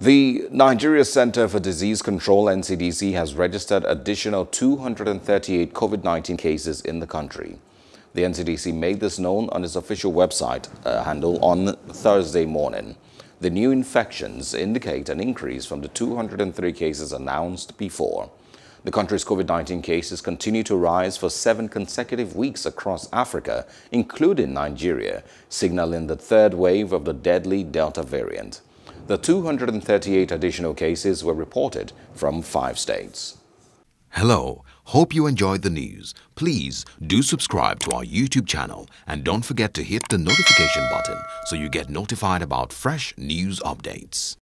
The Nigeria Center for Disease Control NCDC has registered additional 238 COVID-19 cases in the country. The NCDC made this known on its official website uh, handle on Thursday morning. The new infections indicate an increase from the 203 cases announced before. The country's COVID-19 cases continue to rise for seven consecutive weeks across Africa, including Nigeria, signaling the third wave of the deadly Delta variant. The 238 additional cases were reported from five states. Hello, hope you enjoyed the news. Please do subscribe to our YouTube channel and don't forget to hit the notification button so you get notified about fresh news updates.